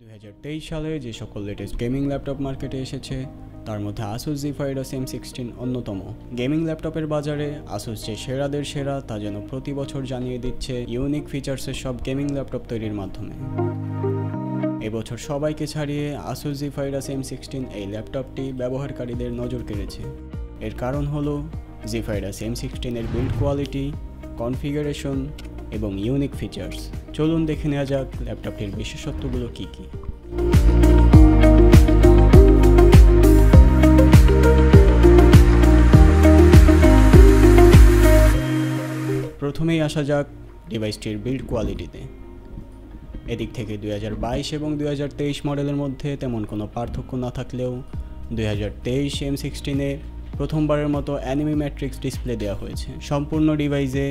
দু হাজার তেইশ সালে যে সকল লেটেস্ট গেমিং ল্যাপটপ মার্কেটে এসেছে, তার মধ্যে আসুস জিফাইডাস এম সিক্সটিন অন্যতম। গেমিং ল্যাপটপের বাজারে আসুস যে সেরাদের সেরা, তা যেন প্রতি বছর জানিয়ে দিচ্ছে ইউনিক ফিচার্সের সব গেমিং ল্যাপটপ তৈরির মাধ্যমে। এবছর সবাইকে ছাড়িয়ে আসুস জিফাইডাস এম সিক্সটিন এই ল্যাপটপটি ব্যবহারকারীদের নজর কেড়েছে। এর কারণ হলো জিফাইডাস এম সিক্সটিনের বিল্ড কোয়ালিটি কনফিগারেশন এবং ইউনিক ফিচার্স চলুন দেখে নেওয়া যাক ল্যাপটপটির বিশেষত্বগুলো কী কী। প্রথমেই আসা যাক ডিভাইসটির বিল্ড কোয়ালিটিতে এদিক থেকে দুই হাজার বাইশ এবং দুই হাজার তেইশ মডেলের মধ্যে তেমন কোনো পার্থক্য না থাকলেও দুই হাজার তেইশ এম সিক্সটিনে প্রথমবারের মতো অ্যানিমি ম্যাট্রিক্স ডিসপ্লে দেওয়া হয়েছে। সম্পূর্ণ ডিভাইসে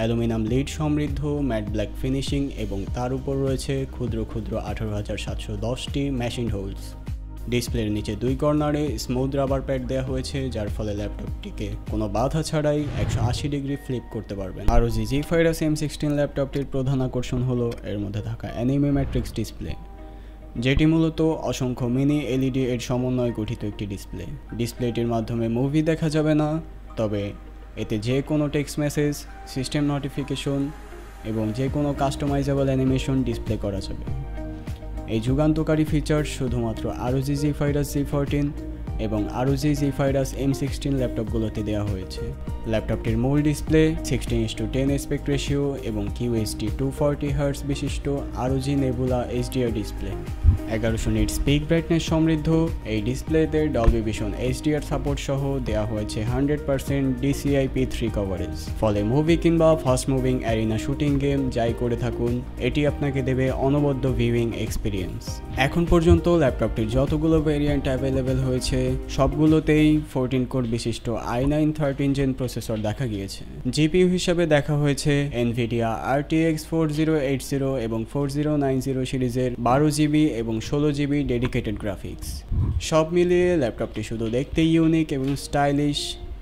অ্যালুমিনিয়াম লিড সমৃদ্ধ, ম্যাট ব্ল্যাক ফিনিশিং এবং তার উপর রয়েছে ক্ষুদ্র ক্ষুদ্র আঠারো হাজার সাতশো দশটি মেশিন হোলস। ডিসপ্লের নিচে দুই কর্নারে স্মুথ রাবার প্যাড দেওয়া হয়েছে, যার ফলে ল্যাপটপটিকে কোনো বাধা ছাড়াই একশো আশি ডিগ্রি ফ্লিপ করতে পারবেন। আরও জি জি ফাইরাস এম সিক্সটিন ল্যাপটপটির প্রধান আকর্ষণ হলো, এর মধ্যে থাকা অ্যানিমি ম্যাট্রিক্স ডিসপ্লে যেটি মূলত অসংখ্য মিনি এলইডি এর সমন্বয়ে গঠিত একটি ডিসপ্লে ডিসপ্লেটির মাধ্যমে মুভি দেখা যাবে না, তবে এতে যে কোনো টেক্সট মেসেজ সিস্টেম নোটিফিকেশন এবং যে কোনো কাস্টমাইজেবল অ্যানিমেশন ডিসপ্লে করা যাবে। এই যুগান্তকারী ফিচার শুধুমাত্র আরোজি জি ফাইরাস জি ফোরটিন এবং আরোজি জি ফাইরাস এম সিক্সটিন ল্যাপটপগুলোতে দেওয়া হয়েছে ল্যাপটপটির মূল display sixteen is to ten aspect ratio এবং কিউএসটি টু ফর্টি হার্স বিশিষ্ট আরোজি নেবুলা এইচডিআর ডিসপ্লে এগারোশো নিট স্পিক ব্রাইটনেস সমৃদ্ধ, এই ডিসপ্লেতে ডলবি ভিশন এইচডিআর সাপোর্ট সহ দেওয়া হয়েছে hundred percent DCI P three coverage ফলে মুভি কিংবা fast moving arena shooting game যাই করে থাকুন, এটি আপনাকে দেবে অনবদ্য ভিউইং এক্সপিরিয়েন্স এখন পর্যন্ত ল্যাপটপটির যতগুলো ভেরিয়েন্ট অ্যাভেলেবেল হয়েছে সবগুলোতেই ফোরটিন কোর বিশিষ্ট i nine thirteen gen processor দেখা গিয়েছে। জিপিইউ হিসাবে দেখা হয়েছে Nvidia RTX four zero eight zero এবং ফোর জিরো নাইন জিরো সিরিজের বারো জিবি এবং ষোলো জিবি ডেডিকেটেড গ্রাফিক্স সব মিলিয়ে ল্যাপটপটি শুধু দেখতে ইউনিক এবং স্টাইলিশ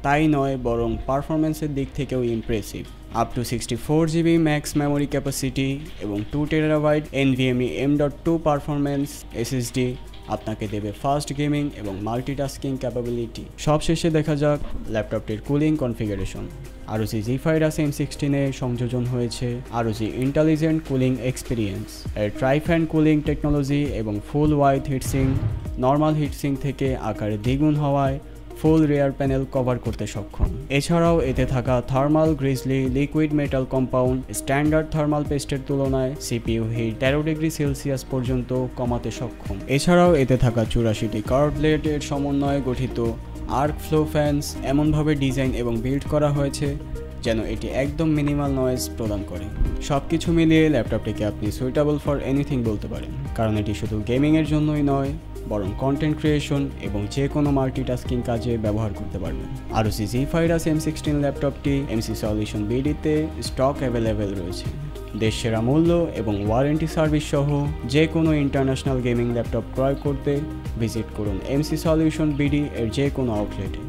তাই নয়, বরং পারফরমেন্সের দিক থেকেও impressive up to sixty four GB max memory capacity এবং two terabyte NVMe M dot two performance SSD আপনাকে দেবে ফাস্ট গেমিং এবং মাল্টিটাস্কিং ক্যাপাবিলিটি। সবশেষে দেখা যাক ল্যাপটপটির কুলিং কনফিগারেশন। আরও জি জি ফাইরাস এম সিক্সটিনে সংযোজন হয়েছে। আরও জি ইন্টেলিজেন্ট কুলিং এক্সপিরিয়েন্স এর ট্রাইফ্যান কুলিং টেকনোলজি এবং full wide heatsink normal heatsink থেকে আকারে দ্বিগুণ হওয়ায় ফুল রেয়ার প্যানেল কভার করতে সক্ষম। এছাড়াও এতে থাকা thermal grizzly liquid metal compound, standard thermal পেস্টের তুলনায় সিপিইউ হিট তেরো ডিগ্রি সেলসিয়াস পর্যন্ত কমাতে সক্ষম। এছাড়াও এতে থাকা চুরাশিটি কার্ভলেটের সমন্বয়ে গঠিত আর্ক ফ্লো ফ্যান্স এমনভাবে ডিজাইন এবং বিল্ড করা হয়েছে যেন এটি একদম মিনিমাল নয়েজ প্রদান করে। সব কিছু মিলিয়ে ল্যাপটপটিকে আপনি সুইটেবল ফর এনিথিং বলতে পারেন, কারণ এটি শুধু গেমিংয়ের জন্যই নয় বরং কন্টেন্ট ক্রিয়েশন এবং যে কোনো মাল্টিটাস্কিং কাজে ব্যবহার করতে পারবেন। আরও সি জি ফাইরাস এম সিক্সটিন ল্যাপটপটি এমসি সলিউশন বিডিতে স্টক অ্যাভেলেবেল রয়েছে। দেশ সেরা মূল্য এবং ওয়ারেন্টি সার্ভিস সহ যে কোনো ইন্টারন্যাশনাল গেমিং ল্যাপটপ ক্রয় করতে ভিজিট করুন এমসি সলিউশন বিডি এর যে কোনো আউটলেটে